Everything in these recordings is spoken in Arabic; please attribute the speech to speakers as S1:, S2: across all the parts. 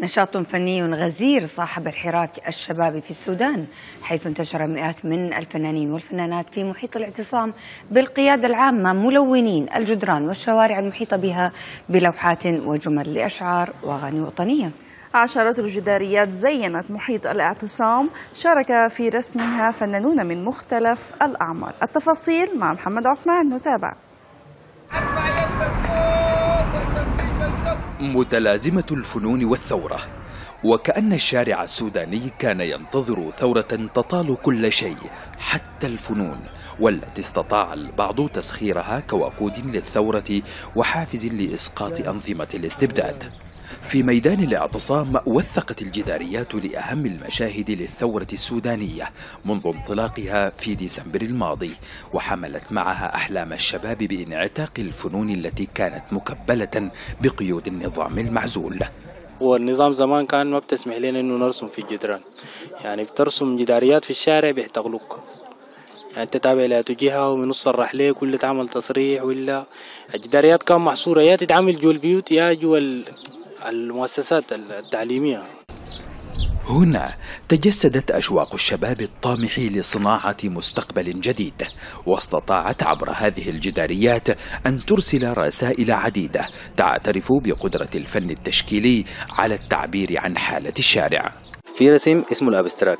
S1: نشاط فني غزير صاحب الحراك الشبابي في السودان حيث انتشر مئات من الفنانين والفنانات في محيط الاعتصام بالقيادة العامة ملونين الجدران والشوارع المحيطة بها بلوحات وجمل لأشعار وأغاني وطنية.
S2: عشرات الجداريات زينت محيط الاعتصام شارك في رسمها فنانون من مختلف الأعمار. التفاصيل مع محمد عثمان نتابع.
S3: متلازمة الفنون والثورة وكأن الشارع السوداني كان ينتظر ثورة تطال كل شيء. حتى الفنون والتي استطاع البعض تسخيرها كوقود للثورة وحافز لإسقاط أنظمة الاستبداد. في ميدان الإعتصام وثقت الجداريات لأهم المشاهد للثورة السودانية منذ انطلاقها في ديسمبر الماضي وحملت معها أحلام الشباب بانعتاق الفنون التي كانت مكبلة بقيود النظام المعزول.
S4: والنظام زمان كان ما بتسمح لنا إنه نرسم في الجدران. يعني بترسم جداريات في الشارع بيحتغلوك. يعني أنت تابع لا جهه ومن نص الرحلة كل تعمل تصريح ولا. الجداريات كان محصورة. يا تتعمل جوا البيوت يا جوا المؤسسات التعليمية.
S3: هنا تجسدت أشواق الشباب الطامح لصناعة مستقبل جديد واستطاعت عبر هذه الجداريات أن ترسل رسائل عديدة تعترف بقدرة الفن التشكيلي على التعبير عن حالة الشارع.
S5: في رسم اسمه الأبستراك.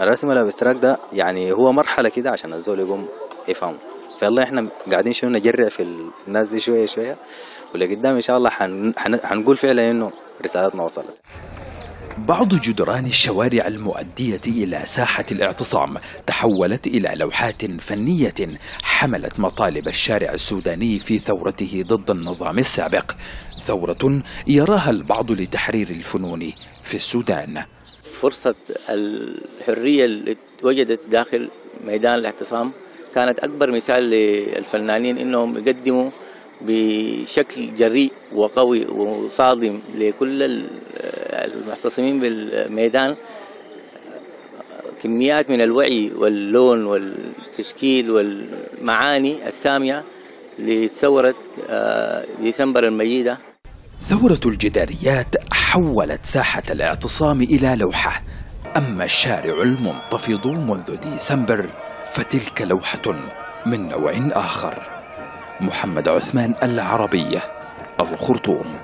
S5: الرسم الأبستراك ده يعني هو مرحلة كده عشان الزول يقوم يفهم فيلا إحنا قاعدين شنو نجرع في الناس دي شوية شوية ولقدام إن شاء الله حن... حن... حنقول فعلا إنه رسالتنا وصلت.
S3: بعض جدران الشوارع المؤدية إلى ساحة الاعتصام تحولت إلى لوحات فنية حملت مطالب الشارع السوداني في ثورته ضد النظام السابق. ثورة يراها البعض لتحرير الفنون في السودان.
S6: فرصة الحرية اللي وجدت داخل ميدان الاعتصام كانت أكبر مثال للفنانين إنهم يقدموا بشكل جريء وقوي وصادم لكل المعتصمين بالميدان. كميات من الوعي واللون والتشكيل والمعاني السامية لثورة ديسمبر المجيدة.
S3: ثورة الجداريات حولت ساحة الاعتصام إلى لوحة. أما الشارع المنتفض منذ ديسمبر فتلك لوحة من نوع آخر. محمد عثمان العربية الخرطوم